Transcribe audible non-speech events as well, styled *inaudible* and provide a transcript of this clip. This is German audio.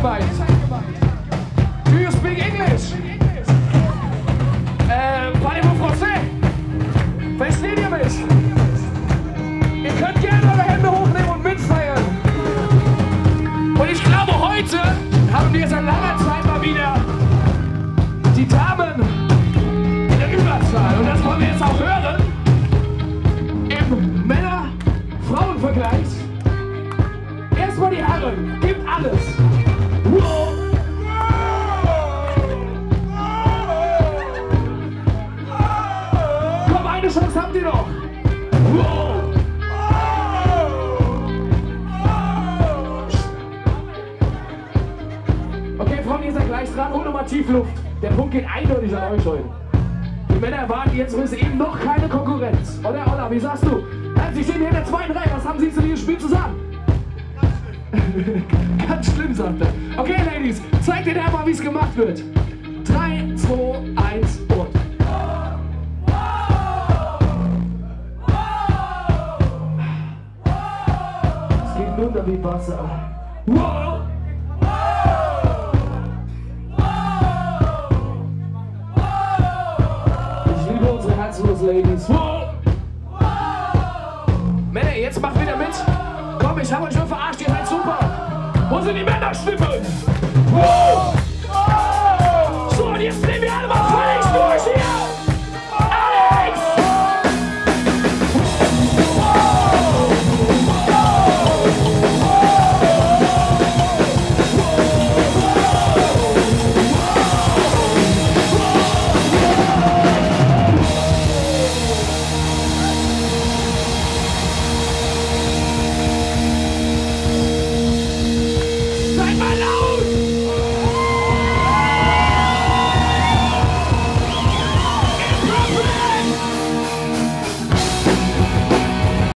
gemeint? Do you speak English? Parlez-vous français? Versteht ihr mich? Ihr könnt gerne eure Hände hochnehmen und mitfeiern. Und ich glaube, heute haben wir seit langer Zeit mal wieder die Damen in der Überzahl. Und das wollen wir jetzt auch hören. Im Männer-Frauen-Vergleich. Erstmal die Herren. Gibt alles. Chance habt ihr noch. Okay, Freunde, ihr seid gleich dran. Hol nochmal Tiefluft. Der Punkt geht eindeutig an euch heute. Die Männer erwarten jetzt bis eben noch keine Konkurrenz. Oder Olla, wie sagst du? Sie stehen hier in der zweiten Reihe. Was haben Sie zu diesem Spiel zu sagen? *laughs* Ganz schlimm, sagt er. Okay, Ladies, zeigt den Herrn mal, wie es gemacht wird. 3, 2, 1 runter wie Wasser. Wow! Ich liebe unsere herzlosen Ladies. Wow! Männer, jetzt macht wieder mit. Komm, ich hab euch schon verarscht, ihr seid super. Wo sind die Männerstimmen? Wow!